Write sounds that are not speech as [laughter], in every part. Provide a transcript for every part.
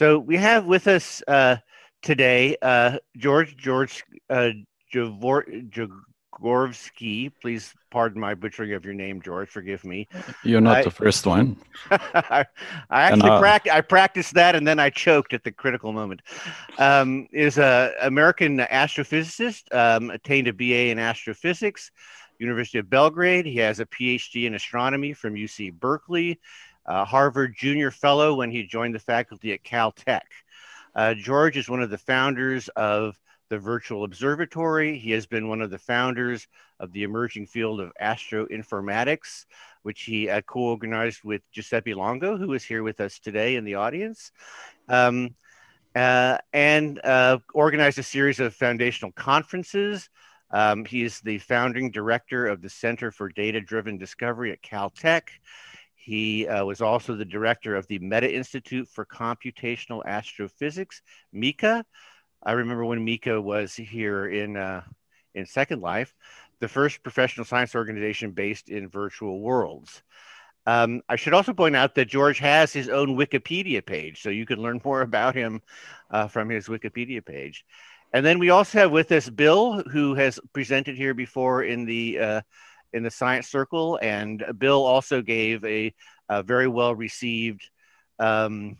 So we have with us uh, today uh, George George uh, Jagorsky. Please pardon my butchering of your name, George. Forgive me. You're not I, the first one. [laughs] I, actually uh, pract- I practiced that and then I choked at the critical moment. Um, is an American astrophysicist. Um, attained a BA in astrophysics, University of Belgrade. He has a PhD in astronomy from UC Berkeley. Harvard Junior Fellow when he joined the faculty at Caltech. Uh, George is one of the founders of the Virtual Observatory. He has been one of the founders of the emerging field of astroinformatics, which he uh, co organized with Giuseppe Longo, who is here with us today in the audience. Um, uh, and uh, organized a series of foundational conferences. Um, he is the founding director of the Center for Data Driven Discovery at Caltech. He uh, was also the director of the Meta Institute for Computational Astrophysics, MICA, I remember when MICA was here in uh, in Second Life, the first professional science organization based in virtual worlds. Um, I should also point out that George has his own Wikipedia page, so you can learn [laughs] more about him uh, from his Wikipedia page. And then we also have with us Bill, who has presented here before in the uh, in the Science Circle, and Bill also gave a, a very well received um,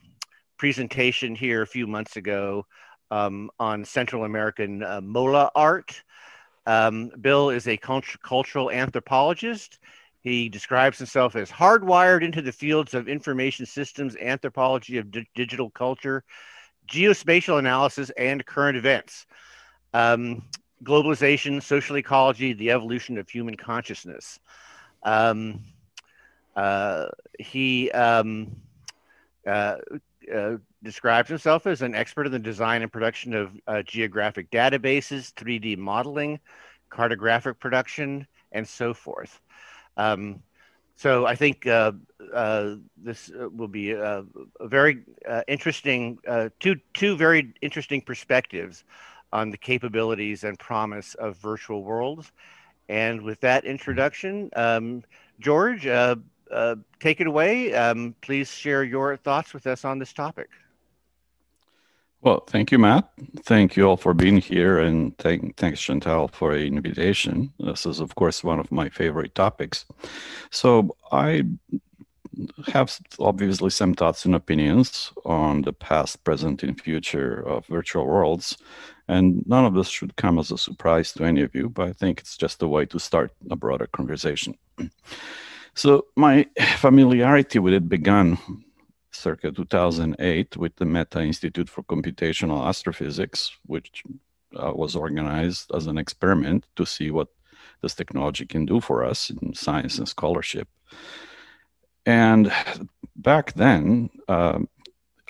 presentation here a few months ago um, on Central American uh, Mola art. Um, Bill is a cult- cultural anthropologist. He describes himself as hardwired into the fields of information systems, anthropology of di- digital culture, geospatial analysis, and current events. Um, globalization, social ecology, the evolution of human consciousness. Um, uh, he um, uh, uh, describes himself as an expert in the design and production of uh, geographic databases, 3D modeling, cartographic production, and so forth. Um, so I think uh, uh, this will be a, a very interesting, two, two very interesting perspectives on the capabilities and promise of virtual worlds. And with that introduction, um, George, take it away. Um, please share your thoughts with us on this topic. Well, thank you, Matt. Thank you all for being here, and thank, thanks, Chantal, for the invitation. This is, of course, one of my favorite topics. So I have obviously some thoughts and opinions on the past, present, and future of virtual worlds, and none of this should come as a surprise to any of you, but I think it's just a way to start a broader conversation. [clears throat] So my familiarity with it began circa 2008 with the Meta Institute for Computational Astrophysics, which uh, was organized as an experiment to see what this technology can do for us in science and scholarship. And back then, uh,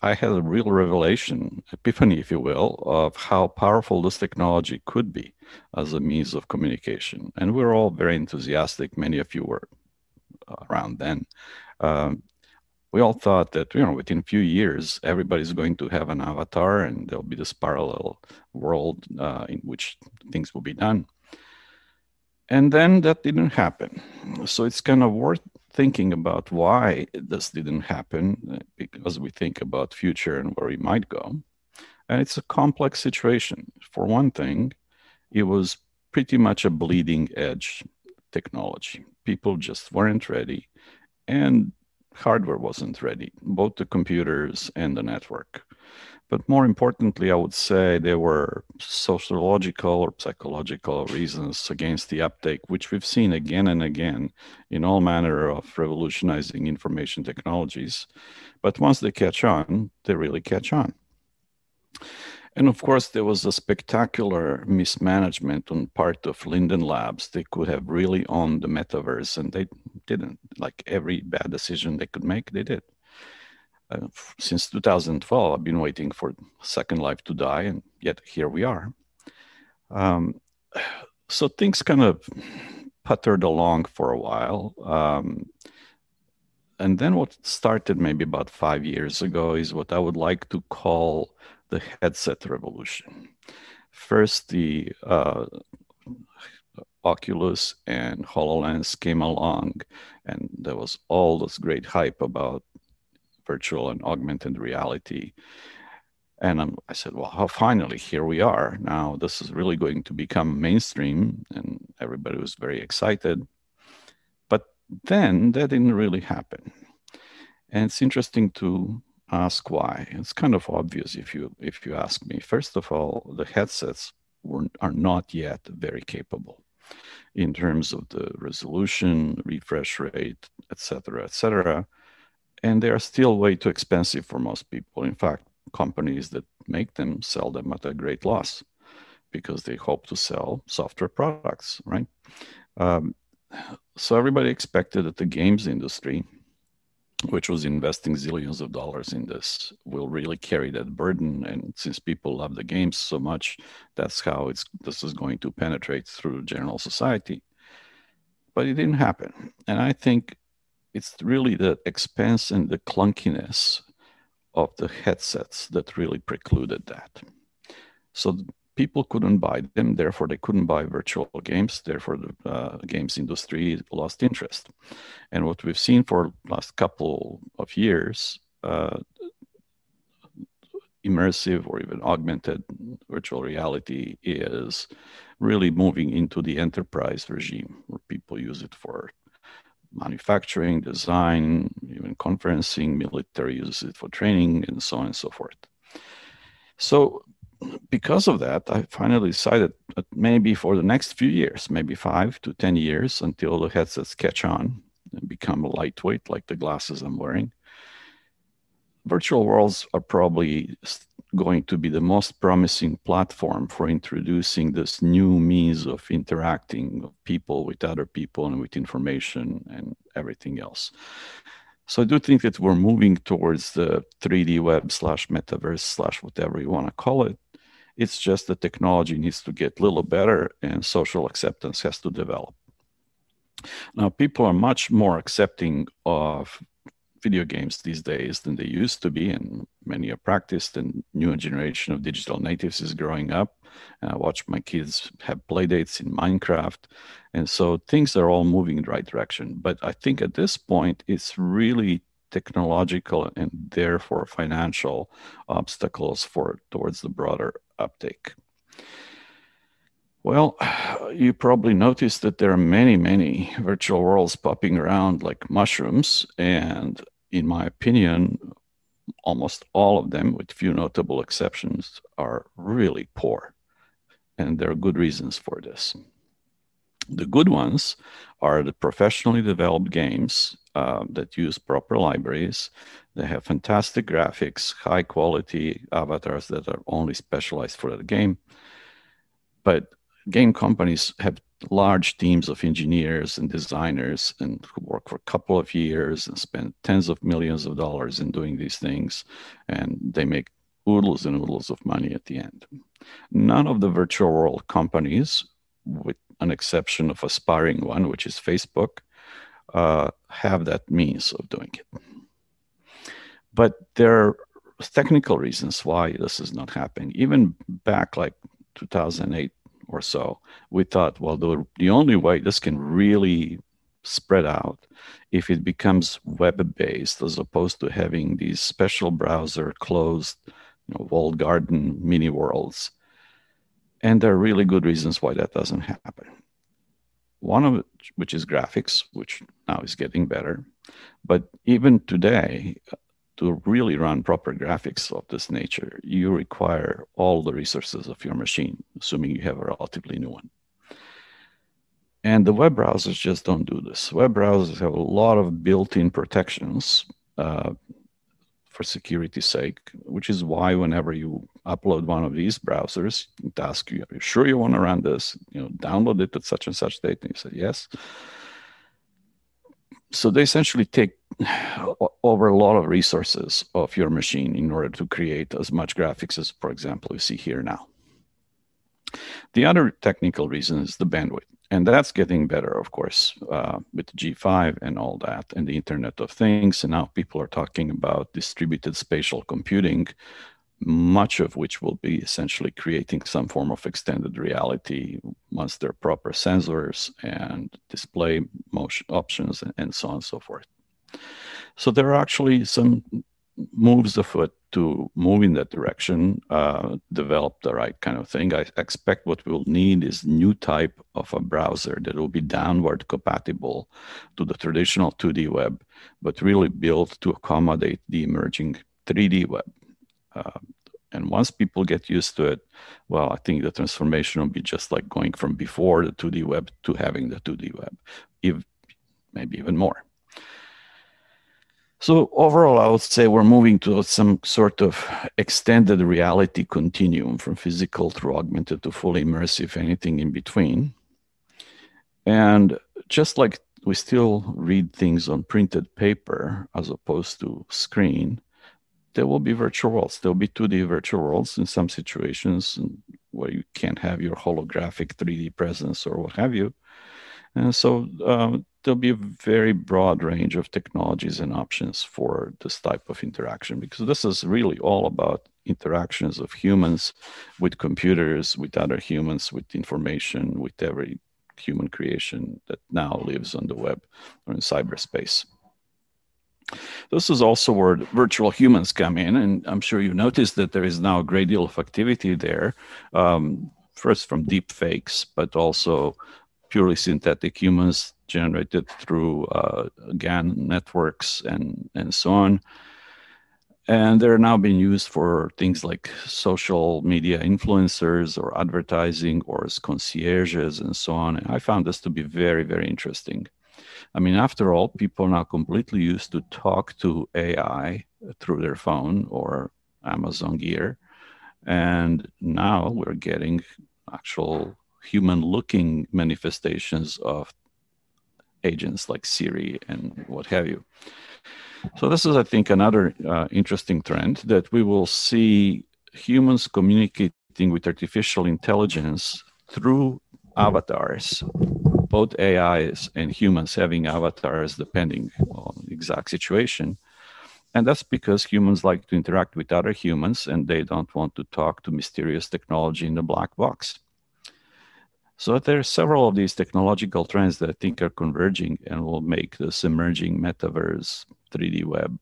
I had a real revelation, epiphany, if you will, of how powerful this technology could be as a means of communication. And we we're all very enthusiastic. Many of you were around then. Um, we all thought that you know within a few years everybody's going to have an avatar and there'll be this parallel world uh, in which things will be done and then that didn't happen so it's kind of worth thinking about why this didn't happen uh, because we think about future and where we might go. And it's a complex situation. For one thing it was pretty much a bleeding edge technology. People just weren't ready and hardware wasn't ready, both the computers and the network. But more importantly, I would say there were sociological or psychological reasons against the uptake, which we've seen again and again in all manner of revolutionizing information technologies. But once they catch on, they really catch on. And of course, there was a spectacular mismanagement on part of Linden Labs. They could have really owned the metaverse, and they didn't. Like every bad decision they could make, they did. Uh, since 2012, I've been waiting for Second Life to die, and yet here we are. Um, so things kind of puttered along for a while. Um, and then what started maybe about five years ago is what I would like to call the headset revolution. First, the uh, Oculus and HoloLens came along, and there was all this great hype about virtual and augmented reality. And um, I said, well, how finally, here we are. Now, this is really going to become mainstream. And everybody was very excited. But then that didn't really happen. And it's interesting to ask why. It's kind of obvious if you if you ask me. First of all, the headsets were, are not yet very capable in terms of the resolution, refresh rate, etc., etc. And they are still way too expensive for most people. In fact, companies that make them sell them at a great loss because they hope to sell software products, right? Um, so everybody expected that the games industry which was investing zillions of dollars in this, will really carry that burden. And since people love the games so much, that's how it's this is going to penetrate through general society. But it didn't happen. And I think it's really the expense and the clunkiness of the headsets that really precluded that. So people couldn't buy them, therefore they couldn't buy virtual games. Therefore, the uh, games industry lost interest. And what we've seen for last couple of years, uh, immersive or even augmented virtual reality is really moving into the enterprise regime, where people use it for manufacturing, design, even conferencing, military uses it for training, and so on and so forth. So because of that, I finally decided that maybe for the next few years, maybe five to 10 years until the headsets catch on and become lightweight, like the glasses I'm wearing, virtual worlds are probably going to be the most promising platform for introducing this new means of interacting people with other people and with information and everything else. So I do think that we're moving towards the 3D web slash metaverse slash whatever you want to call it. It's just the technology needs to get a little better and social acceptance has to develop. Now, people are much more accepting of video games these days than they used to be, and many are practiced, and new generation of digital natives is growing up. And I watch my kids have playdates in Minecraft, and so things are all moving in the right direction. But I think at this point, it's really technological and therefore financial obstacles for towards the broader uptake. Well, [sighs] you probably noticed that there are many, many virtual worlds popping around like mushrooms. And in my opinion, almost all of them, with few notable exceptions, are really poor. And there are good reasons for this. The good ones are the professionally developed games uh, that use proper libraries. They have fantastic graphics, high quality avatars that are only specialized for the game. But game companies have large teams of engineers and designers and who work for a couple of years and spend tens of millions of dollars in doing these things and they make oodles and oodles of money at the end. None of the virtual world companies with an exception of aspiring one which is facebook uh, have that means of doing it. But there are technical reasons why this is not happening. Even back like 2008 or so, we thought, well, the, the only way this can really spread out if it becomes web based as opposed to having these special browser closed, you know, walled garden mini worlds. And there are really good reasons why that doesn't happen. One of which is graphics, which now is getting better. But even today, to really run proper graphics of this nature, you require all the resources of your machine, assuming you have a relatively new one. And the web browsers just don't do this. Web browsers have a lot of built-in protections uh, for security's sake, which is why whenever you upload one of these browsers, it asks you, are you sure you want to run this? You know, download it at such and such date. And you say, yes so they essentially take over a lot of resources of your machine in order to create as much graphics as, for example, you see here now. The other technical reason is the bandwidth, and that's getting better, of course, uh, with G5 and all that, and the Internet of Things. And now people are talking about distributed spatial computing, much of which will be essentially creating some form of extended reality once there are proper sensors and display motion options and so on and so forth. So there are actually some moves afoot to move in that direction, uh, develop the right kind of thing. I expect what we'll need is new type of a browser that will be downward compatible to the traditional 2D web, but really built to accommodate the emerging 3D web. Uh, and once people get used to it, well, I think the transformation will be just like going from before the 2D web to having the 2D web, if maybe even more. So overall, I would say we're moving to some sort of extended reality continuum from physical through augmented to fully immersive, anything in between. And just like we still read things on printed paper as opposed to screen, there will be virtual worlds. There'll be 2D virtual worlds in some situations where you can't have your holographic 3D presence or what have you. And so um, there'll be a very broad range of technologies and options for this type of interaction because this is really all about interactions of humans with computers, with other humans, with information, with every human creation that now lives on the web or in cyberspace. This is also where virtual humans come in, and I'm sure you noticed that there is now a great deal of activity there. Um, first from deep fakes, but also purely synthetic humans generated through uh, GAN networks and, and so on. And they're now being used for things like social media influencers or advertising or as concierges and so on. And I found this to be very, very interesting. I mean, after all, people are now completely used to talk to AI through their phone or Amazon Gear. And now we're getting actual human looking manifestations of agents like Siri and what have you. So, this is, I think, another uh, interesting trend that we will see humans communicating with artificial intelligence through avatars, both AIs and humans having avatars depending on exact situation. And that's because humans like to interact with other humans and they don't want to talk to mysterious technology in the black box. So there are several of these technological trends that I think are converging and will make this emerging metaverse, 3D web,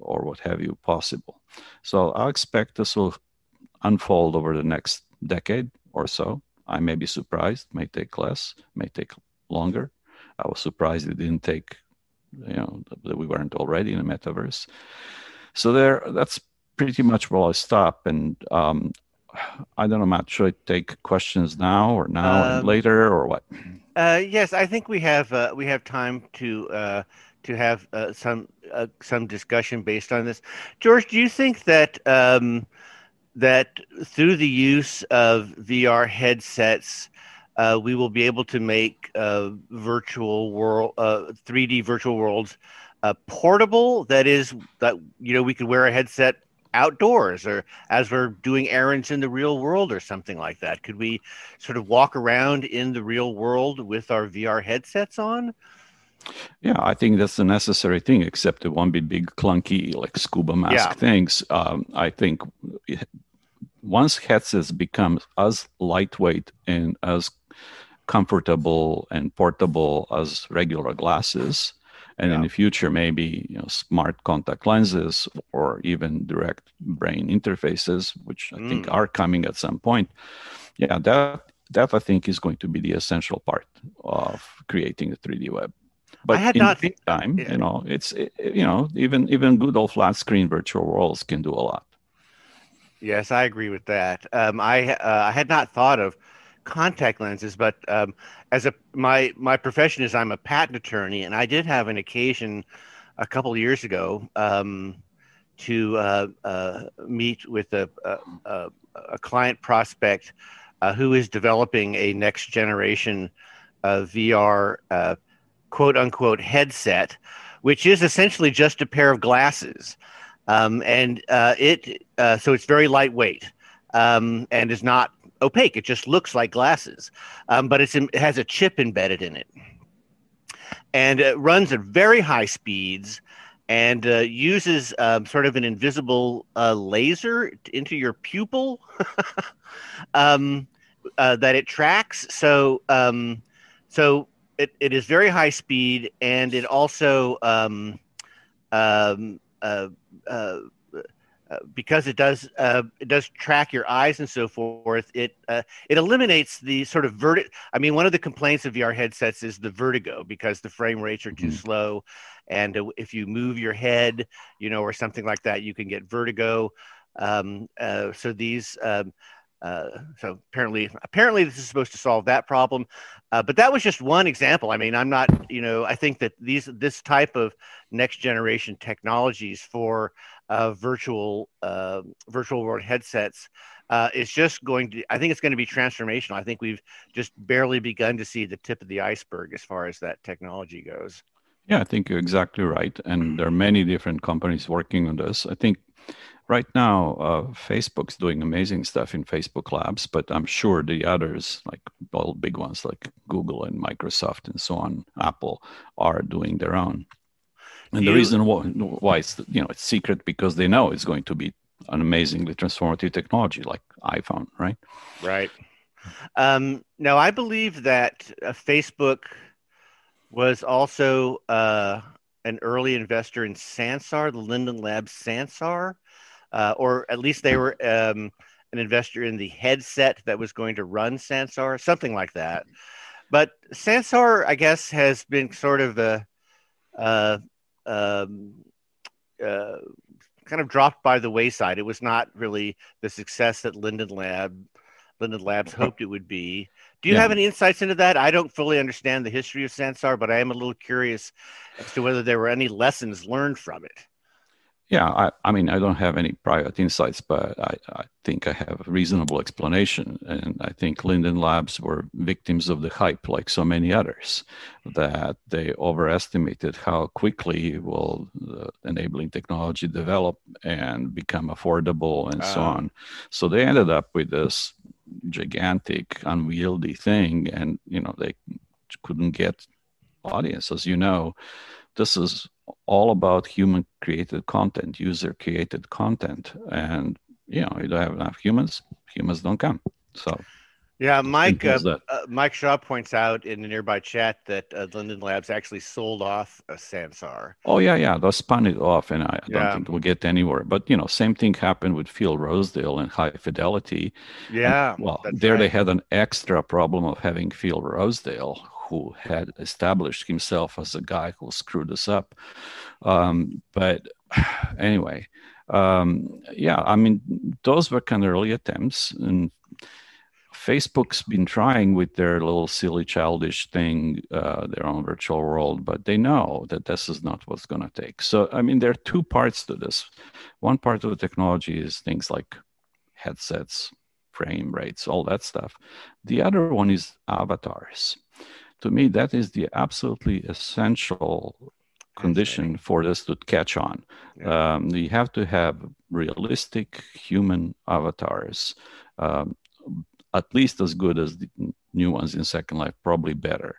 or what have you possible. So I expect this will unfold over the next decade or so. I may be surprised, may take less, may take longer. I was surprised it didn't take, you know, that we weren't already in a metaverse. So there, that's pretty much where I stop. And um, I don't know, Matt. Should I take questions now or now um, and later or what? Uh, yes, I think we have uh, we have time to uh, to have uh, some uh, some discussion based on this. George, do you think that um, that through the use of VR headsets, uh, we will be able to make virtual world 3D virtual worlds portable? That is, that you know, we could wear a headset outdoors or as we're doing errands in the real world or something like that? Could we sort of walk around in the real world with our VR headsets on? Yeah, I think that's a necessary thing, except it won't be big, clunky, like scuba mask yeah. things. Um, I think once headsets become as lightweight and as comfortable and portable as regular glasses, and yeah. in the future maybe you know smart contact lenses or even direct brain interfaces which i mm. think are coming at some point yeah that that i think is going to be the essential part of creating a 3d web but in not, the meantime yeah. you know it's it, you know even even good old flat screen virtual worlds can do a lot yes i agree with that um, i uh, i had not thought of contact lenses, but um, as a my my profession is I'm a patent attorney, and I did have an occasion a couple years ago um, to uh, uh, meet with a, a, a client prospect uh, who is developing a next generation VR uh, quote unquote headset, which is essentially just a pair of glasses, um, and uh, it uh, so it's very lightweight um, and is not opaque. It just looks like glasses, um, but it has a chip embedded in it, and it runs at very high speeds and uh, uses um, sort of an invisible uh, laser into your pupil [laughs] um, uh, that it tracks. So, um, so it, it is very high speed, and it also um, um, uh, because it does uh, it does track your eyes and so forth. It uh, it eliminates the sort of vertigo. I mean, one of the complaints of VR headsets is the vertigo because the frame rates are too mm-hmm. slow, and uh, if you move your head, you know, or something like that, you can get vertigo. Um, uh, so these. Um, uh, so apparently, apparently this is supposed to solve that problem, uh, but that was just one example. I mean, I'm not, you know, I think that these this type of next generation technologies for uh, virtual uh, virtual world headsets uh, is just going to. I think it's going to be transformational. I think we've just barely begun to see the tip of the iceberg as far as that technology goes. Yeah, I think you're exactly right, and there are many different companies working on this. I think right now uh, facebook's doing amazing stuff in facebook labs but i'm sure the others like all big ones like google and microsoft and so on apple are doing their own and the reason why, why it's you know it's secret because they know it's going to be an amazingly transformative technology like iphone right right um, now i believe that uh, facebook was also uh, an early investor in sansar the linden labs sansar uh, or at least they were um, an investor in the headset that was going to run Sansar, something like that. But Sansar, I guess, has been sort of a, uh, um, uh, kind of dropped by the wayside. It was not really the success that Linden Lab, Linden Labs hoped it would be. Do you yeah. have any insights into that? I don't fully understand the history of Sansar, but I am a little curious as to whether there were any lessons learned from it. Yeah, I, I, mean, I don't have any private insights, but I, I, think I have a reasonable explanation. And I think Linden Labs were victims of the hype, like so many others, that they overestimated how quickly will the enabling technology develop and become affordable and so ah. on. So they ended up with this gigantic, unwieldy thing, and you know they couldn't get audience, as you know. This is all about human created content, user created content. And, you know, you don't have enough humans, humans don't come. So, yeah, Mike uh, uh, Mike Shaw points out in the nearby chat that uh, Linden Labs actually sold off a Sansar. Oh yeah, yeah, they spun it off, and I yeah. don't think we'll get anywhere. But you know, same thing happened with Phil Rosedale and High Fidelity. Yeah, and, well, there right. they had an extra problem of having Phil Rosedale, who had established himself as a guy who screwed us up. Um, but [sighs] anyway, um, yeah, I mean, those were kind of early attempts. And Facebook's been trying with their little silly childish thing, uh, their own virtual world, but they know that this is not what's going to take. So, I mean, there are two parts to this. One part of the technology is things like headsets, frame rates, all that stuff. The other one is avatars to me, that is the absolutely essential condition for this to catch on. Yeah. Um, you have to have realistic human avatars, um, at least as good as the new ones in Second Life, probably better.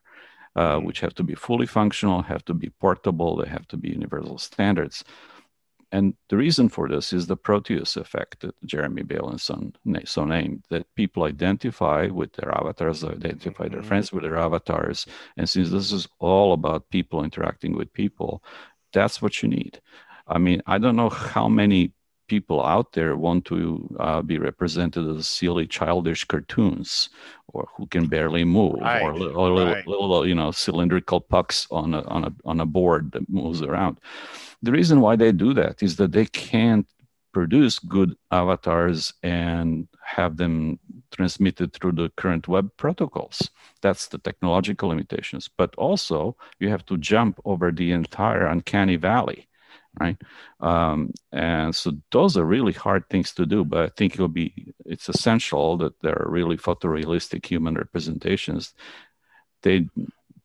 Uh, mm-hmm. which have to be fully functional, have to be portable, they have to be universal standards. And the reason for this is the Proteus effect that Jeremy Bailenson so named, that people identify with their avatars, identify their mm-hmm. friends with their avatars. And since this is all about people interacting with people, that's what you need. I mean, I don't know how many people out there want to uh, be represented as silly, childish cartoons, or who can barely move, right. or, or right. little, little, you know, cylindrical pucks on a on a on a board that moves around the reason why they do that is that they can't produce good avatars and have them transmitted through the current web protocols. That's the technological limitations. But also, you have to jump over the entire uncanny valley, right? Um, and so those are really hard things to do. But I think it'll be it's essential that there are really photorealistic human representations. They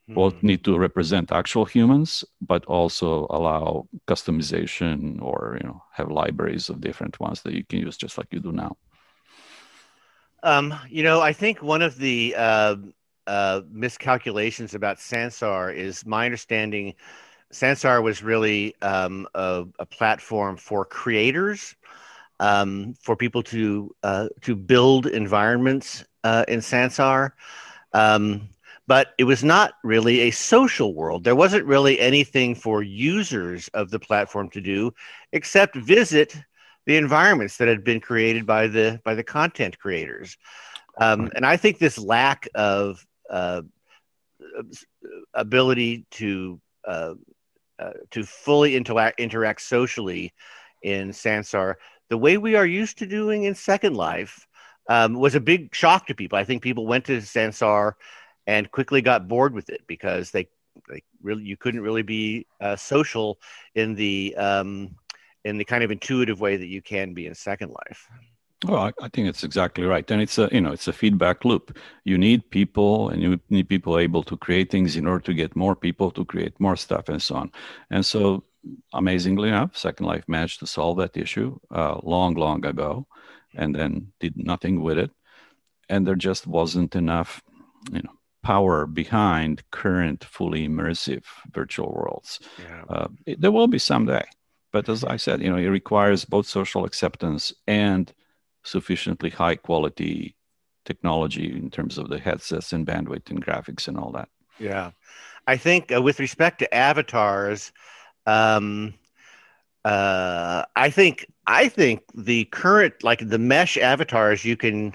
both hmm. need to represent actual humans but also allow customization or you know have libraries of different ones that you can use just like you do now um, you know i think one of the uh, uh, miscalculations about sansar is my understanding sansar was really um, a, a, platform for creators um, for people to uh, to build environments uh, in sansar um, but it was not really a social world. There wasn't really anything for users of the platform to do except visit the environments that had been created by the by the content creators. Um, and I think this lack of uh, ability to uh, uh, to fully interact interact socially in Sansar, the way we are used to doing in Second Life, um, was a big shock to people. I think people went to Sansar and quickly got bored with it because they, they really you couldn't really be uh, social in the um, in the kind of intuitive way that you can be in Second Life. Well, I, I, think it's exactly right, and it's a you know it's a feedback loop. You need people, and you need people able to create things in order to get more people to create more stuff, and so on. And so, amazingly enough, Second Life managed to solve that issue uh, long, long ago, and then did nothing with it. And there just wasn't enough, you know, power behind current fully immersive virtual worlds. Yeah. Uh, it, there will be someday, but as I said, you know, it requires both social acceptance and sufficiently high quality technology in terms of the headsets and bandwidth and graphics and all that. Yeah, I think uh, with respect to avatars, um, uh, I think I think the current like the mesh avatars you can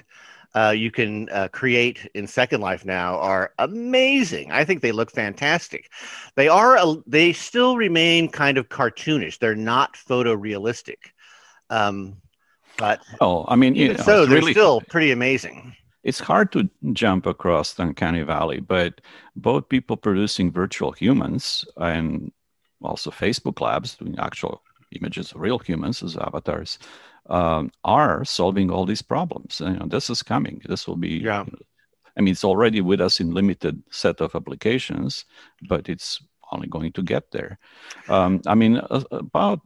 uh, you can uh, create in Second Life now are amazing. I think they look fantastic. They are a, they still remain kind of cartoonish. They're not photorealistic. Um, but oh, I mean, you know, so they're really, still pretty amazing. It's hard to jump across the uncanny valley, but both people producing virtual humans and also Facebook Labs doing actual images of real humans as avatars um, are solving all these problems. You know, this is coming. This will be. Yeah. I mean, it's already with us in limited set of applications, but it's only going to get there. Um, I mean, about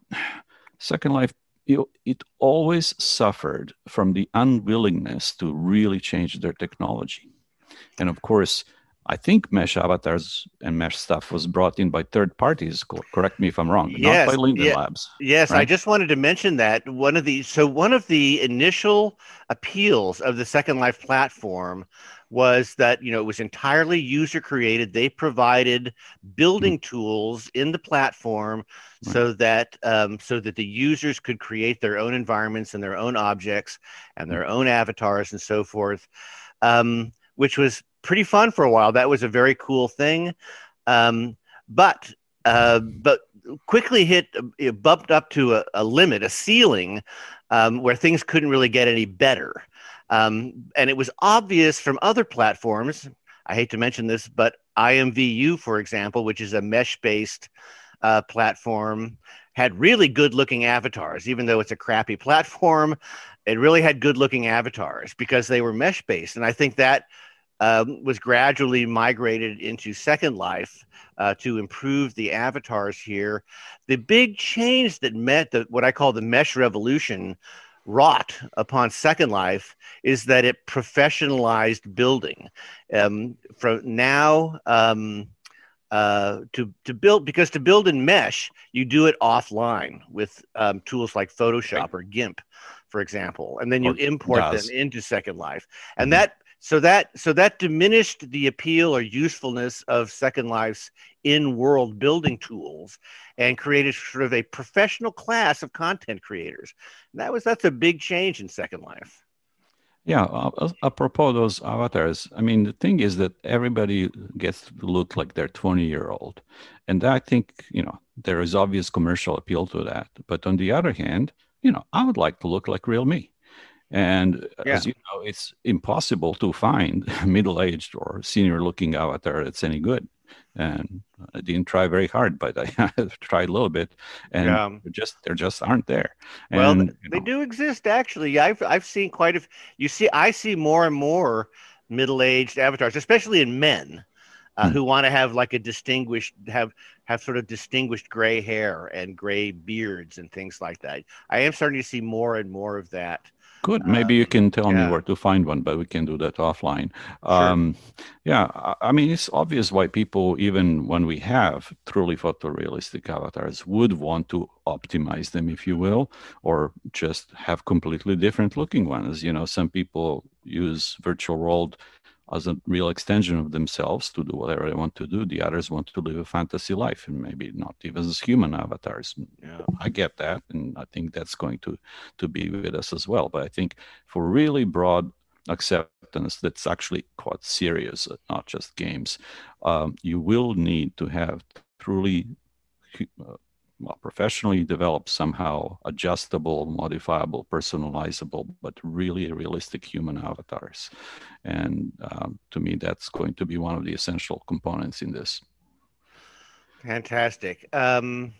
Second Life it always suffered from the unwillingness to really change their technology. And of course, I think mesh avatars and mesh stuff was brought in by third parties. Correct me if I'm wrong, yes, not by Linden yeah, Labs. Yes, right? I just wanted to mention that one of the so one of the initial appeals of the Second Life platform was that you know it was entirely user created. They provided building mm-hmm. tools in the platform right. so that um, so that the users could create their own environments and their own objects and their own avatars and so forth, um, which was pretty fun for a while. That was a very cool thing, um, but uh, but quickly hit it bumped up to a, a limit, a ceiling, um, where things couldn't really get any better. Um, and it was obvious from other platforms. I hate to mention this, but IMVU, for example, which is a mesh based uh, platform, had really good looking avatars, even though it's a crappy [laughs] platform. It really had good looking avatars because they were mesh based. And I think that um, was gradually migrated into Second Life uh, to improve the avatars here. The big change that met the, what I call the mesh revolution wrought upon Second Life is that it professionalized building. Um, from now um, uh, to to build because to build in mesh, you do it offline with um, tools like Photoshop or GIMP, for example, and then you import them into Second Life, and mm-hmm. that so that so that diminished the appeal or usefulness of Second Life's in-world building tools and created sort of a professional class of content creators. And that was that's a big change in Second Life. Yeah, uh, apropos those avatars, I mean the thing is that everybody gets to look like they're 20 year old, and I think you know there is obvious commercial appeal to that. But on the other hand, you know I would like to look like real me. And yeah. as you know, it's impossible to find [laughs] middle aged or senior looking avatar that's any good. And I didn't try very hard, but I [laughs] tried a little bit, and yeah. just there just aren't there. And, well, they know. do exist actually. I've I've seen quite a. You see, I see more and more middle-aged avatars, especially in men, uh, hmm. who want to have like a distinguished have have sort of distinguished gray hair and gray beards and things like that. I am starting to see more and more of that Good. Maybe you can tell yeah. me where to find one, but we can do that offline. Sure. Um, yeah, I mean, it's obvious why people, even when we have truly photorealistic avatars, would want to optimize them, if you will, or just have completely different looking ones. You know, some people use virtual world as a real extension of themselves to do whatever they want to do. The others want to live a fantasy life and maybe not even as human avatars. Yeah, I get that, and I think that's going to to be with us as well. But I think for really broad acceptance that's actually quite serious, not just games, um, you will need to have truly uh, well, professionally developed somehow adjustable, modifiable, personalizable, but really realistic human avatars. And um, to me, that's going to be one of the essential components in this. Fantastic. Um,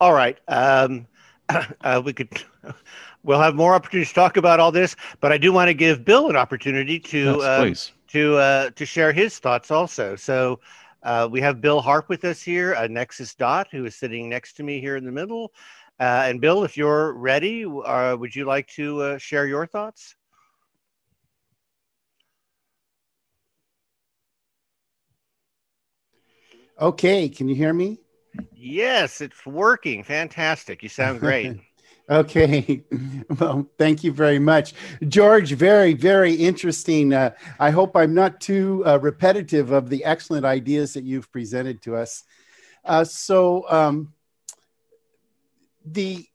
all right. Um, [coughs] uh, we could, [laughs] we'll have more opportunities to talk about all this, but I do want to give Bill an opportunity to, yes, uh, to, uh, to share his thoughts also. So, uh, we have Bill Harp with us here, a Nexus Dot, who is sitting next to me here in the middle. Uh, and Bill, if you're ready, uh, would you like to uh, share your thoughts? Okay, can you hear me? Yes, it's working. Fantastic. You sound great. [laughs] Okay. [laughs] Well, thank you very much. George, very, very interesting. Uh, I hope I'm not too uh, repetitive of the excellent ideas that you've presented to us. Uh, so, um, the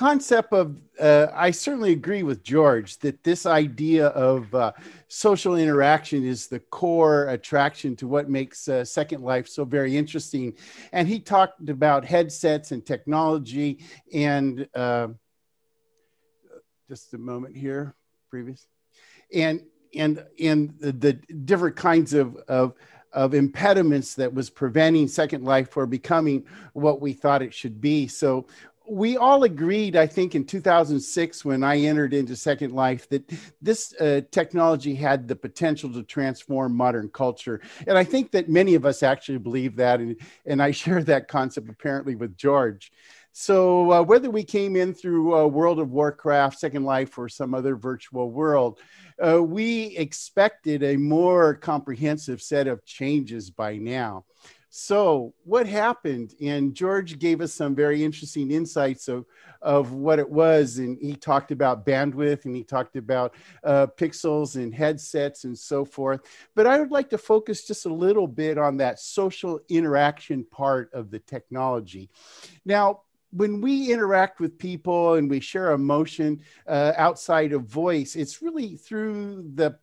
concept of uh, i certainly agree with george that this idea of uh, social interaction is the core attraction to what makes uh, second life so very interesting and he talked about headsets and technology and uh, just a moment here previous and and and the, the different kinds of, of of impediments that was preventing Second Life from becoming what we thought it should be. So we all agreed, I think, in 2006 when I entered into Second Life that this uh, technology had the potential to transform modern culture. And I think that many of us actually believe that. And, and I [laughs] share that concept apparently with George. So, uh, whether we came in through uh, World of Warcraft, Second Life, or some other virtual world, uh, we expected a more comprehensive set of changes by now. So, what happened? And George gave us some very interesting insights of, of what it was. And he talked about bandwidth and he talked about uh, pixels and headsets and so forth. But I would like to focus just a little bit on that social interaction part of the technology. Now, when we interact with people and we share emotion uh, outside of voice, it's really through the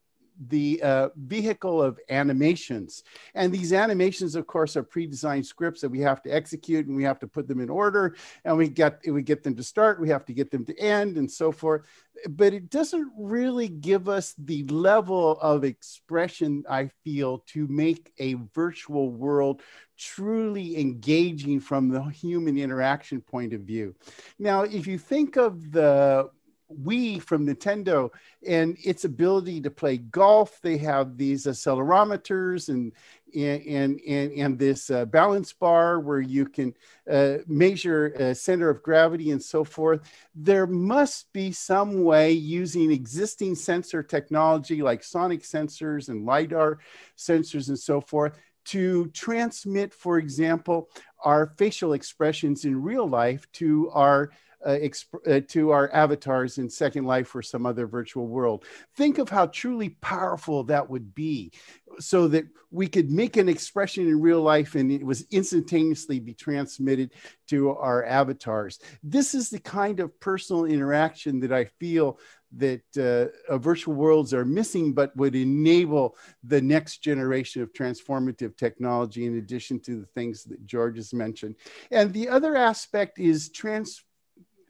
the uh, vehicle of animations. And these animations, of course, are pre-designed scripts that we have to execute and we have to put them in order and we get, we get them to start, we have to get them to end and so forth. But it doesn't really give us the level of expression, I feel, to make a virtual world truly engaging from the human interaction point of view. Now, if you think of the Wii from Nintendo and its ability to play golf. They have these accelerometers and and and and this uh, balance bar where you can uh, measure uh, center of gravity and so forth. There must be some way using existing sensor technology like sonic sensors and lidar sensors and so forth to transmit, for example, our facial expressions in real life to our exp- uh, to our avatars in Second Life or some other virtual world. Think of how truly powerful that would be so that we could make an expression in real life and it was instantaneously be transmitted to our avatars. This is the kind of personal interaction that I feel that uh, virtual worlds are missing, but would enable the next generation of transformative technology in addition to the things that George has mentioned. And the other aspect is trans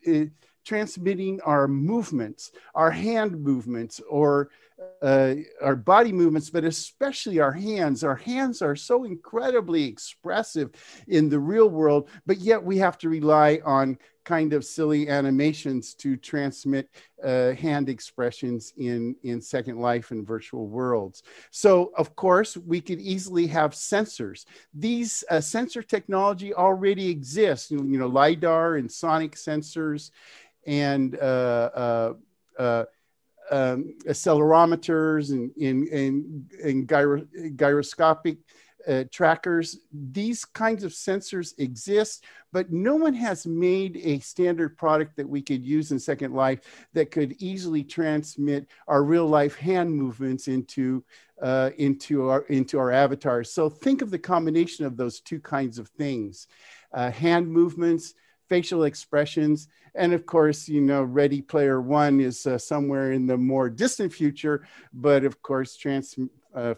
uh, transmitting our movements, our hand movements, or uh, our body movements, but especially our hands. Our hands are so incredibly expressive in the real world, but yet we have to rely on kind of silly animations to transmit uh, hand expressions in, in Second Life and virtual worlds. So, of course, we could easily have sensors. These uh, sensor technology already exists, you know, LiDAR and sonic sensors and uh, uh, uh um, accelerometers and, and, and, and gyro, gyroscopic uh, trackers. These kinds of sensors exist, but no one has made a standard product that we could use in Second Life that could easily transmit our real life hand movements into uh, into our into our avatars. So think of the combination of those two kinds of things: uh, hand movements, facial expressions, and of course, you know, Ready Player One is uh, somewhere in the more distant future, but of course, transforming uh,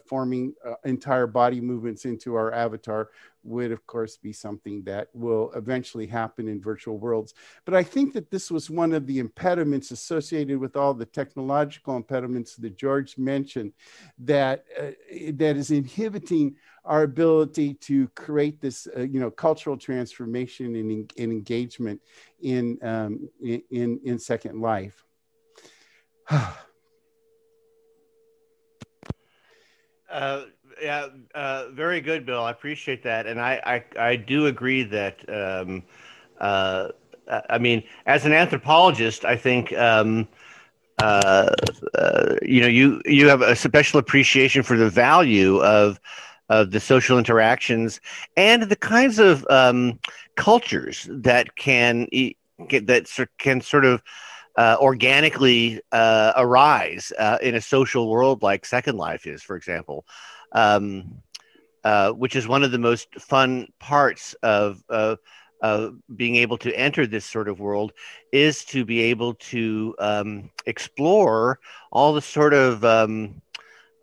entire body movements into our avatar would, of course, be something that will eventually happen in virtual worlds. But I think that this was one of the impediments associated with all the technological impediments that George mentioned that uh, that is inhibiting our ability to create this, uh, you know, cultural transformation and, and engagement in, um, in, in Second Life. [sighs] uh, yeah, uh, very good, Bill. I appreciate that, and I I, I do agree that. Um, uh, I mean, as an anthropologist, I think um, uh, uh, you know you you have a special appreciation for the value of of the social interactions and the kinds of um, cultures that can that can sort of uh, organically uh, arise uh, in a social world like Second Life is, for example, um, uh, which is one of the most fun parts of. being able to enter this sort of world is to be able to um, explore all the sort of um,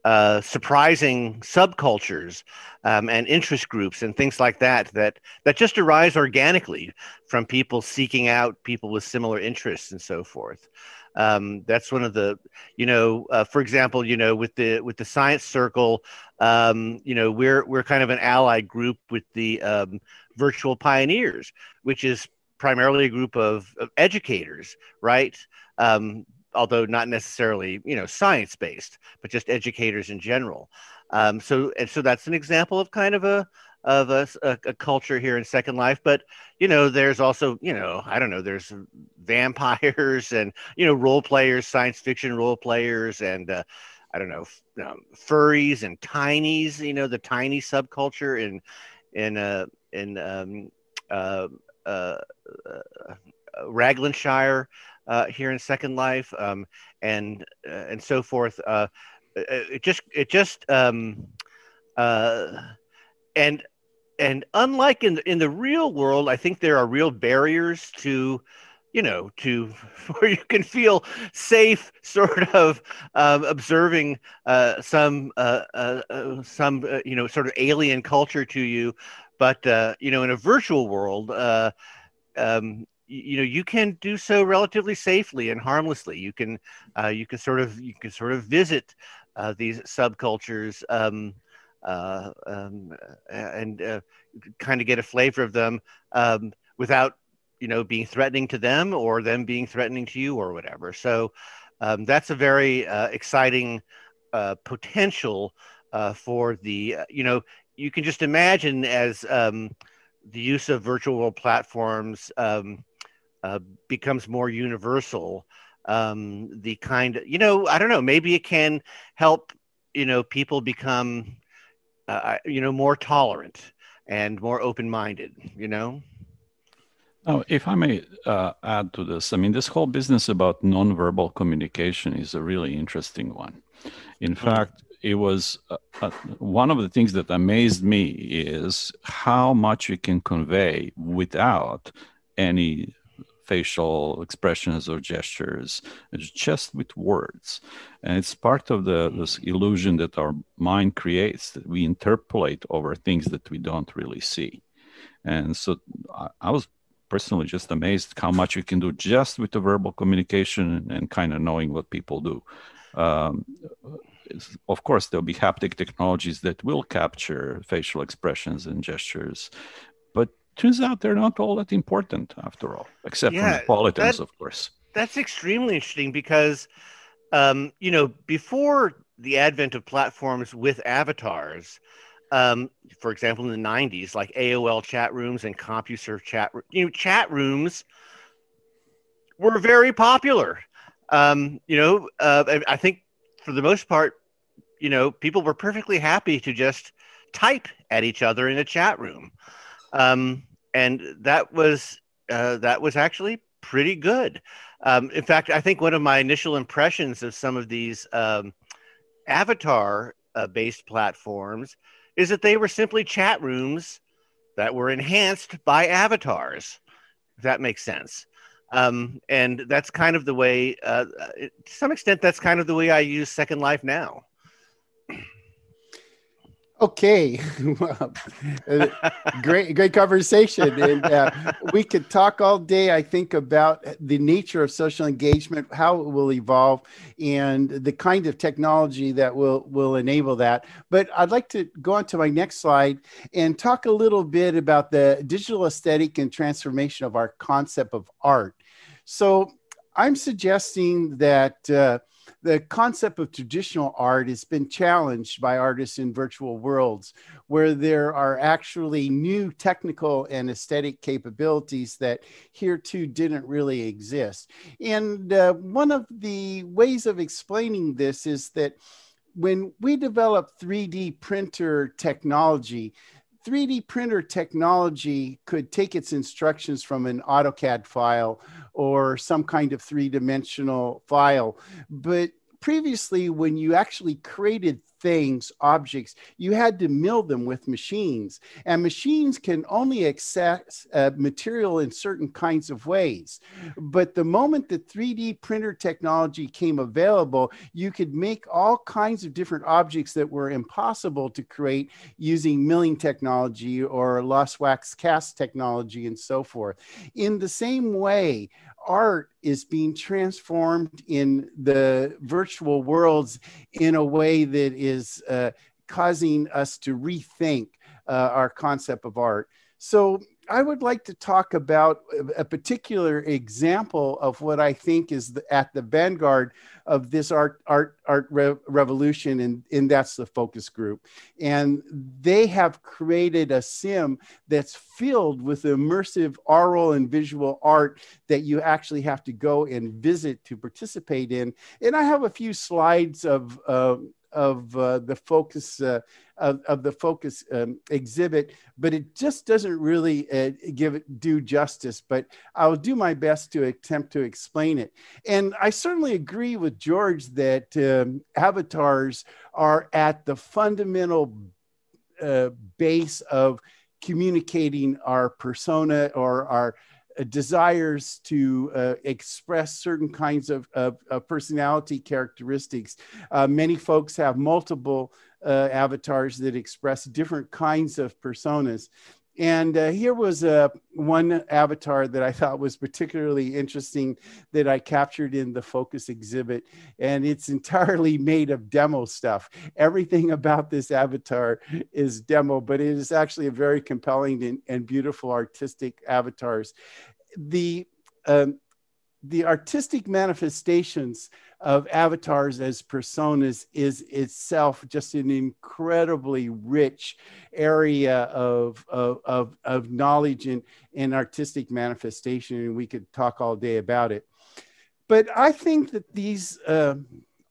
uh, surprising subcultures um, and interest groups and things like that that that just arise organically from people seeking out people with similar interests and so forth. Um, that's one of the, you know, uh, for example, you know, with the with the science circle, um, you know, we're we're kind of an allied group with the um, virtual pioneers, which is primarily a group of, of educators, right? Although not necessarily you know science based, but just educators in general. Um, so and so that's an example of kind of a of a, a, a, culture here in Second Life. But you know, there's also you know I don't know, there's vampires [laughs] and you know role players, science fiction role players, and uh, I don't know um, furries and tinies. You know, the tiny subculture in in uh, in um, uh, uh, uh Raglanshire uh, here in Second Life, um, and uh, and so forth. Uh, it just it just um, uh, and and unlike in the, in the real world, I think there are real barriers to you know to [laughs] where you can feel safe sort of um, observing uh, some uh, uh, uh some uh, you know sort of alien culture to you but uh, you know in a virtual world um, you know you can do so relatively safely and harmlessly. You can uh, you can sort of you can sort of visit uh, these subcultures um, uh, um, and uh, kind of get a flavor of them um, without you know being threatening to them or them being threatening to you or whatever. So um, that's a very uh, exciting uh, potential for the you know you can just imagine as um, the use of virtual world platforms um, uh, becomes more universal um, the kind of you know i don't know maybe it can help you know people become uh, you know more tolerant and more open-minded you know Now, if I may uh, add to this, I mean, this whole business about nonverbal communication is a really interesting one. In mm-hmm. fact, it was uh, uh, one of the things that amazed me is how much you can convey without any facial expressions or gestures, it's just with words. And it's part of the this illusion that our mind creates that we interpolate over things that we don't really see. And so I, I was personally just amazed how much you can do just with the verbal communication and, kind of knowing what people do. Um, of course, there'll be haptic technologies that will capture facial expressions and gestures, turns out they're not all that important after all, except yeah, for Neapolitans, of course. That's extremely interesting because, um, you know, before the advent of platforms with avatars, um, for example, in the 90s, like AOL chat rooms and CompuServe chat, you know, chat rooms were very popular. Um, you know, uh, I think for the most part, you know, people were perfectly happy to just type at each other in a chat room. Um, and that was uh, that was actually pretty good. Um, in fact, I think one of my initial impressions of some of these um, avatar uh, based platforms is that they were simply chat rooms that were enhanced by avatars. If that makes sense. Um, and that's kind of the way, uh, to some extent, that's kind of the way I use Second Life now. Okay, [laughs] great, great conversation, and uh, we could talk all day. I think about the nature of social engagement, how it will evolve, and the kind of technology that will will enable that. But I'd like to go on to my next slide and talk a little bit about the digital aesthetic and transformation of our concept of art. So I'm suggesting that. Uh, the concept of traditional art has been challenged by artists in virtual worlds where there are actually new technical and aesthetic capabilities that here too didn't really exist. And uh, one of the ways of explaining this is that when we developed 3D printer technology, 3D printer technology could take its instructions from an AutoCAD file or some kind of three dimensional file. But previously, when you actually created things, objects, you had to mill them with machines. And machines can only access uh, material in certain kinds of ways. But the moment the 3D printer technology came available, you could make all kinds of different objects that were impossible to create using milling technology or lost wax cast technology and so forth. In the same way, art is being transformed in the virtual worlds in a way that is uh, causing us to rethink uh, our concept of art. So I would like to talk about a particular example of what I think is the, at the vanguard of this art art art re- revolution, and, and that's the focus group. And they have created a sim that's filled with immersive oral and visual art that you actually have to go and visit to participate in. And I have a few slides of. Uh, of uh, the focus uh, of, of, the focus um, exhibit, but it just doesn't really uh, give it due justice. But I'll do my best to attempt to explain it. And I certainly agree with George that um, avatars are at the fundamental uh, base of communicating our persona or our uh, desires to uh, express certain kinds of, of, of personality characteristics. Uh, many folks have multiple uh, avatars that express different kinds of personas. And uh, here was uh, one avatar that I thought was particularly interesting that I captured in the Focus exhibit. And it's entirely made of demo stuff. Everything about this avatar is demo, but it is actually a very compelling and, and beautiful artistic avatars. The um, the artistic manifestations of avatars as personas is itself just an incredibly rich area of, of, of, of knowledge and, and artistic manifestation. And we could talk all day about it. But I think that these uh,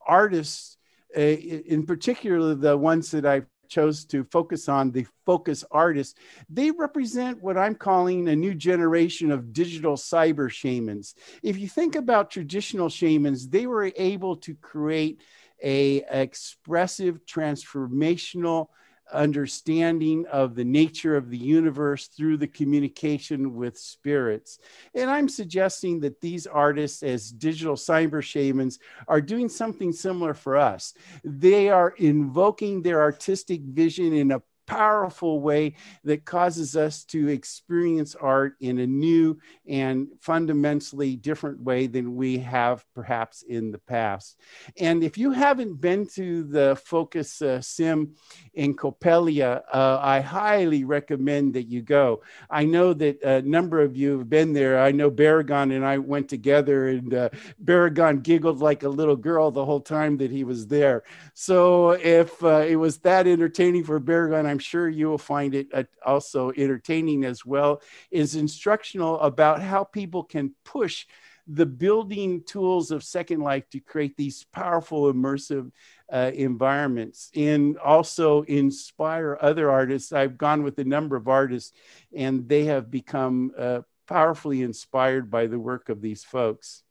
artists, uh, in particular the ones that I've chose to focus on the focus artists, they represent what I'm calling a new generation of digital cyber shamans. If you think about traditional shamans, they were able to create a expressive, transformational understanding of the nature of the universe through the communication with spirits. And I'm suggesting that these artists, as digital cyber shamans, are doing something similar for us. They are invoking their artistic vision in a powerful way that causes us to experience art in a new and fundamentally different way than we have perhaps in the past. And if you haven't been to the Focus uh, Sim in Coppelia, uh, I highly recommend that you go. I know that a number of you have been there. I know Baragon and I went together, and uh, Baragon giggled like a little girl the whole time that he was there. So if uh, it was that entertaining for Baragon, I'm sure you will find it uh, also entertaining as well, is instructional about how people can push the building tools of Second Life to create these powerful, immersive uh, environments and also inspire other artists. I've gone with a number of artists, and they have become uh, powerfully inspired by the work of these folks.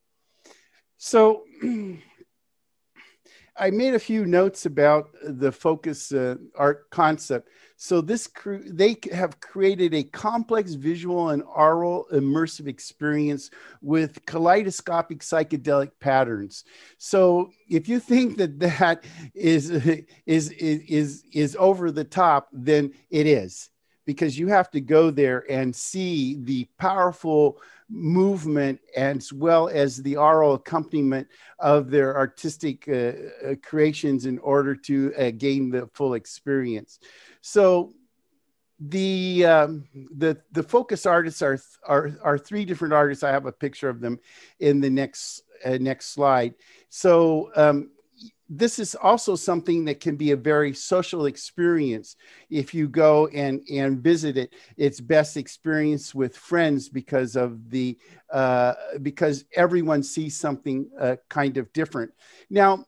So, [clears throat] I made a few notes about the focus uh, art concept. So this crew they have created a complex visual and aural immersive experience with kaleidoscopic psychedelic patterns. So if you think that that is is is is, is over the top, then it is because you have to go there and see the powerful movement as well as the aural accompaniment of their artistic uh, uh, creations in order to uh, gain the full experience. So the um, the the focus artists are, are are three different artists. I have a picture of them in the next uh, next slide. So um, this is also something that can be a very social experience if you go and and visit it. It's best experience with friends because of the uh, because everyone sees something uh, kind of different. Now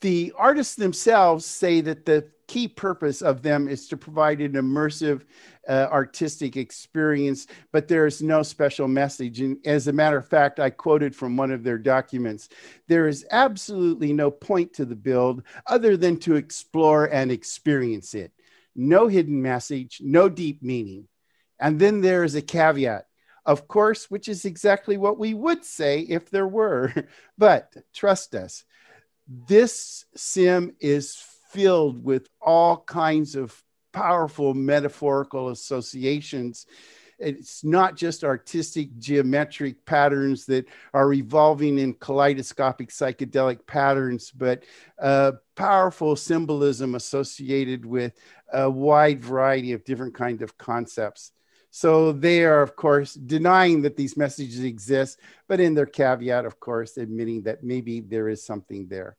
the artists themselves say that the key purpose of them is to provide an immersive uh, artistic experience, but there is no special message. And as a matter of fact, I quoted from one of their documents there is absolutely no point to the build other than to explore and experience it. No hidden message, no deep meaning. And then there is a caveat, of course, which is exactly what we would say if there were. [laughs] but trust us, this sim is filled with all kinds of powerful metaphorical associations. It's not just artistic geometric patterns that are evolving in kaleidoscopic psychedelic patterns, but uh, powerful symbolism associated with a wide variety of different kinds of concepts. So they are, of course, denying that these messages exist, but in their caveat, of course, admitting that maybe there is something there.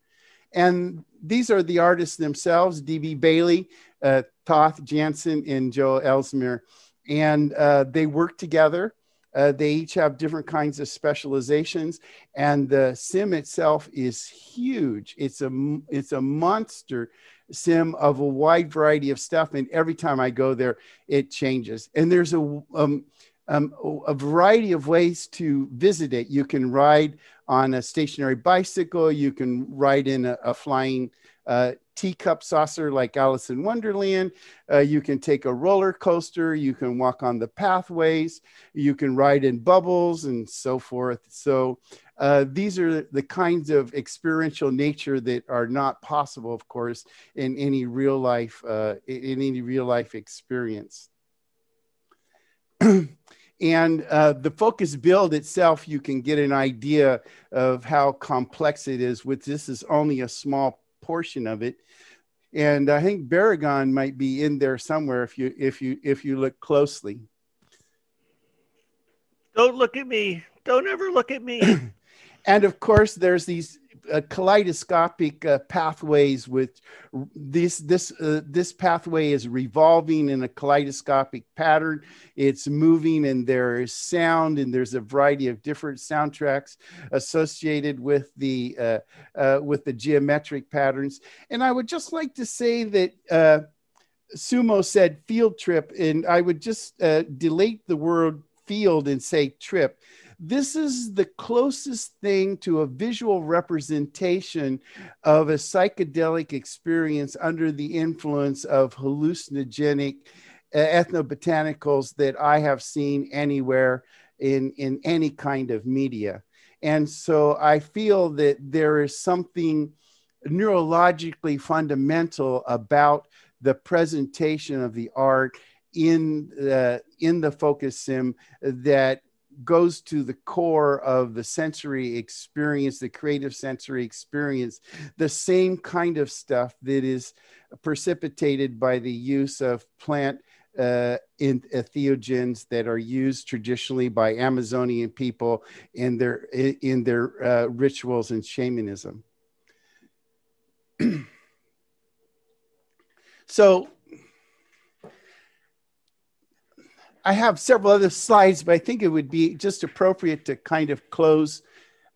And these are the artists themselves, D.B. Bailey, uh, Toth Jansen, and Joe Elsmer. And uh, they work together. Uh, they each have different kinds of specializations, and the sim itself is huge. It's a it's a monster sim of a wide variety of stuff, and every time I go there, it changes. And there's a um, um, a variety of ways to visit it. You can ride on a stationary bicycle. You can ride in a, a flying uh, teacup saucer like Alice in Wonderland. Uh, you can take a roller coaster. You can walk on the pathways. You can ride in bubbles and so forth. So uh, these are the kinds of experiential nature that are not possible, of course, in any real life uh, in any real life experience. [clears throat] And uh, the focus build itself, you can get an idea of how complex it is, which this is only a small portion of it. And I think Baragon might be in there somewhere if you if you if you look closely. Don't look at me. Don't ever look at me. [clears throat] and of course, there's these uh, kaleidoscopic uh, pathways with this this uh, this pathway is revolving in a kaleidoscopic pattern. It's moving and there is sound and there's a variety of different soundtracks associated with the uh, uh, with the geometric patterns. And i would just like to say that uh, sumo said field trip and i would just delete the word field and say trip this is the closest thing to a visual representation of a psychedelic experience under the influence of hallucinogenic uh, ethnobotanicals that I have seen anywhere in, in any kind of media. And so I feel that there is something neurologically fundamental about the presentation of the art in the in the focus sim that goes to the core of the sensory experience, the creative sensory experience, the same kind of stuff that is precipitated by the use of plant uh, in that are used traditionally by Amazonian people in their in their uh, rituals and shamanism. [clears throat] so I have several other slides, but I think it would be just appropriate to kind of close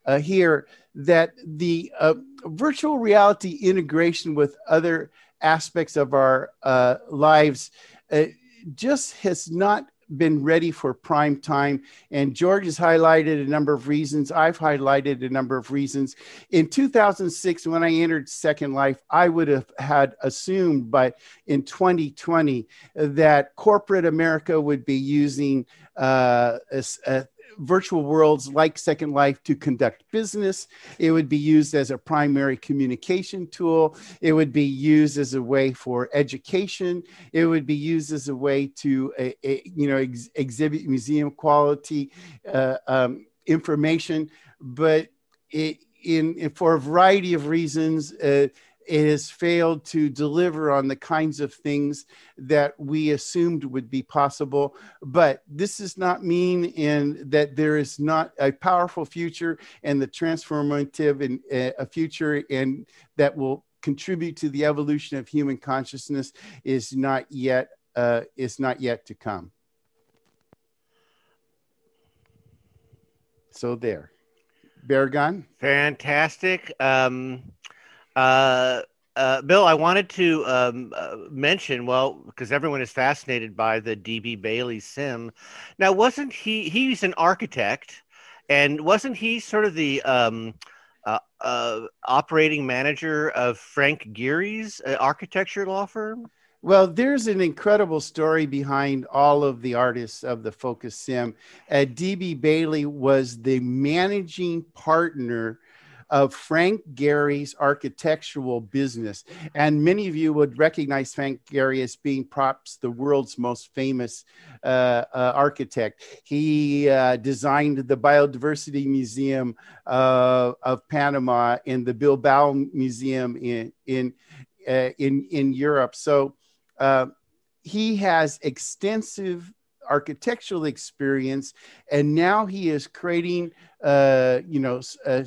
uh, here that the uh, virtual reality integration with other aspects of our uh, lives uh, just has not been ready for prime time. And George has highlighted a number of reasons. I've highlighted a number of reasons. In 2006, when I entered Second Life, I would have had assumed, but in 2020, that corporate America would be using uh, a, a, virtual worlds like Second Life to conduct business. It would be used as a primary communication tool. It would be used as a way for education. It would be used as a way to, uh, uh, you know, ex- exhibit museum quality uh, um, information. But it, in, for a variety of reasons, uh, it has failed to deliver on the kinds of things that we assumed would be possible. But this does not mean in that there is not a powerful future and the transformative and uh, a future and that will contribute to the evolution of human consciousness is not yet uh, is not yet to come. So there, Baragon. Fantastic. Um, uh, uh, Bill, I wanted to um, uh, mention, well, because everyone is fascinated by the DB Bailey sim. Now, wasn't he? He's an architect, and wasn't he sort of the um, uh, uh operating manager of Frank Gehry's uh, architecture law firm? Well, there's an incredible story behind all of the artists of the Focus Sim. DB Bailey was the managing partner of Frank Gehry's architectural business. And many of you would recognize Frank Gehry as being perhaps the world's most famous uh, uh, architect. He uh, designed the Biodiversity Museum of Panama and the Bilbao Museum in, in, uh, in, in Europe. So uh, he has extensive architectural experience and now he is creating uh, you know uh,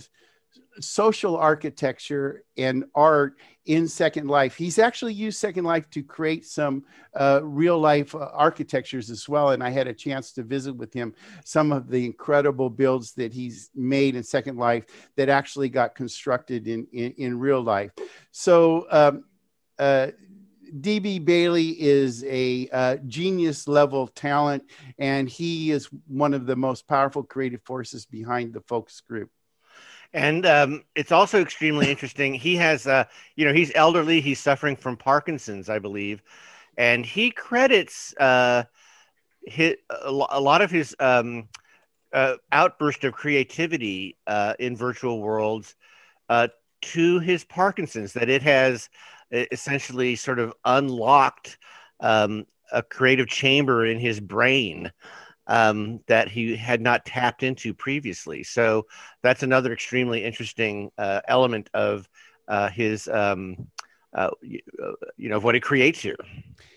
social architecture and art in Second Life. He's actually used Second Life to create some uh, real life uh, architectures as well. And I had a chance to visit with him some of the incredible builds that he's made in Second Life that actually got constructed in, in, in real life. So, um, uh, DB Bailey is a uh, genius level talent, and he is one of the most powerful creative forces behind the Focus Group. And um, it's also extremely interesting. He has, uh, you know, he's elderly. He's suffering from Parkinson's, I believe, and he credits uh, his, a lot of his um, uh, outburst of creativity uh, in virtual worlds uh, to his Parkinson's. That it has essentially sort of unlocked um, a creative chamber in his brain um, that he had not tapped into previously. So that's another extremely interesting uh, element of uh, his, um, uh, you, uh, you know, what it creates here.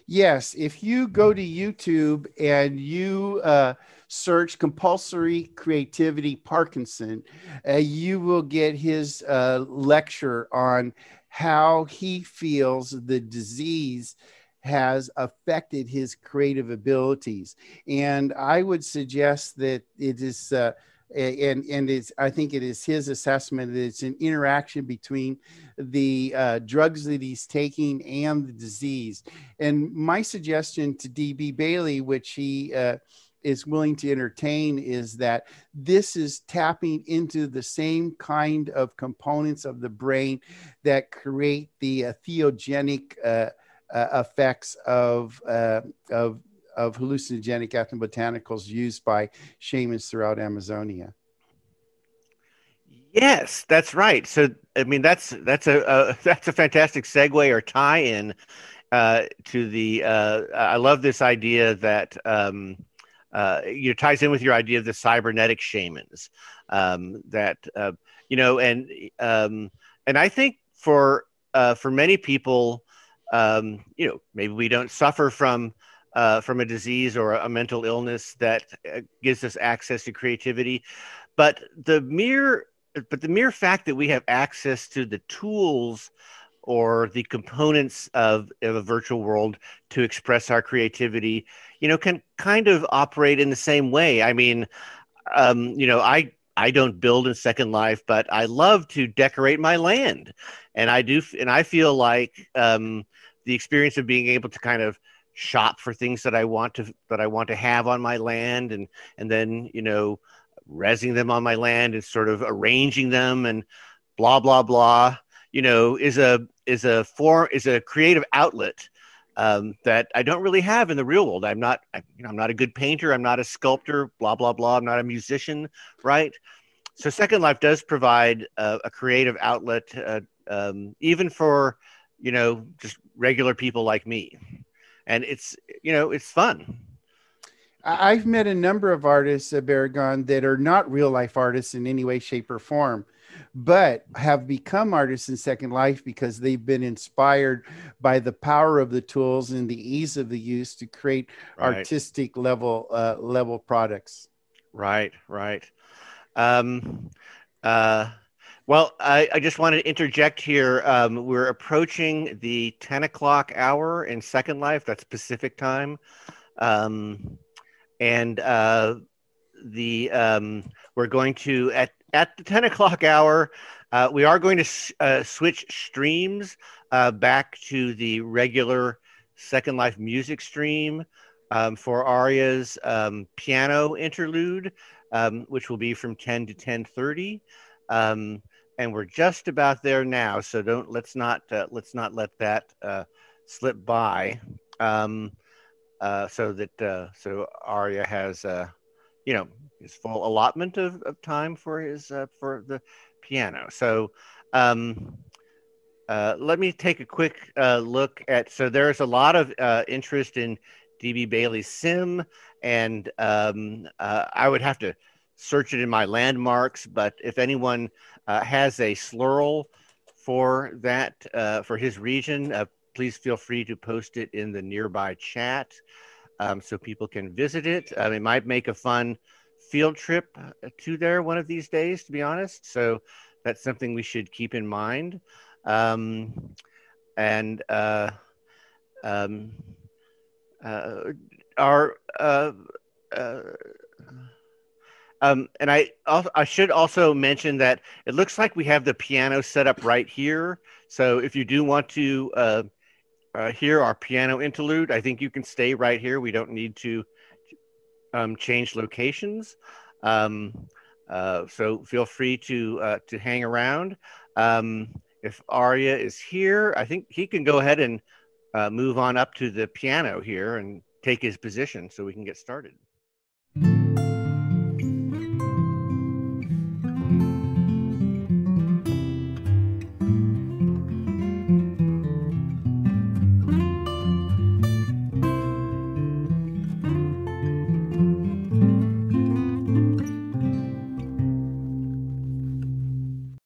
Yes, if you go to YouTube and you uh, search compulsory creativity Parkinson, uh, you will get his lecture on how he feels the disease has affected his creative abilities. And I would suggest that it is, uh, and and it's I think it is his assessment that it's an interaction between the uh, drugs that he's taking and the disease. And my suggestion to DB Bailey, which he uh, is willing to entertain, is that this is tapping into the same kind of components of the brain that create the uh, theogenic uh, effects of, uh, of, of hallucinogenic ethnobotanicals used by shamans throughout Amazonia. Yes, that's right. So, I mean, that's that's a, a [laughs] that's a fantastic segue or tie-in uh, to the. Uh, I love this idea that um, uh, you know ties in with your idea of the cybernetic shamans. Um, that uh, you know, and um, and I think for uh, for many people, um, you know, maybe we don't suffer from uh, from a disease or a mental illness that uh, gives us access to creativity, but the mere but the mere fact that we have access to the tools or the components of, of a virtual world to express our creativity, you know, can kind of operate in the same way. I mean, um, you know, I I don't build in Second Life, but I love to decorate my land, and I do, and I feel like um, the experience of being able to kind of shop for things that I want to that I want to have on my land, and and then you know, rezzing them on my land and sort of arranging them and blah blah blah. You know, is a is a form is a creative outlet um, that I don't really have in the real world. I'm not, I, you know, I'm not a good painter. I'm not a sculptor. Blah blah blah. I'm not a musician, right? So Second Life does provide a, a creative outlet, uh, um, even for you know just regular people like me, and it's you know it's fun. I've met a number of artists at Baragon that are not real life artists in any way, shape, or form but have become artists in Second Life because they've been inspired by the power of the tools and the ease of the use to create right. artistic level uh, level products. Right, right. Um, uh, well, I, I, just wanted to interject here. Um, we're approaching the 10 o'clock hour in Second Life, that's Pacific time. Um, and uh, the um, we're going to at at the 10 o'clock hour, uh, we are going to uh, switch streams uh, back to the regular Second Life music stream um, for Aria's um, piano interlude, um, which will be from 10 to 10:30. Um, and we're just about there now, so don't let's not uh, let's not let that uh, slip by. Um, uh, so that so Aria has you know his full allotment of, of time for his uh, for the piano. So um, uh, let me take a quick uh, look at. So there's a lot of uh, interest in DB Bailey's sim, and um, uh, I would have to search it in my landmarks. But if anyone uh, has a slurl for that for his region, please feel free to post it in the nearby chat. Um, so people can visit it. Um, it might make a fun field trip uh, to there one of these days, to be honest. So that's something we should keep in mind. Um, and uh, um, uh, our uh, uh, um, and I I should also mention that it looks like we have the piano set up right here. So if you do want to uh, hear our piano interlude, I think you can stay right here. We don't need to um, change locations. Um, uh, so feel free to uh, to hang around. Um, if Arya is here, I think he can go ahead and uh, move on up to the piano here and take his position so we can get started.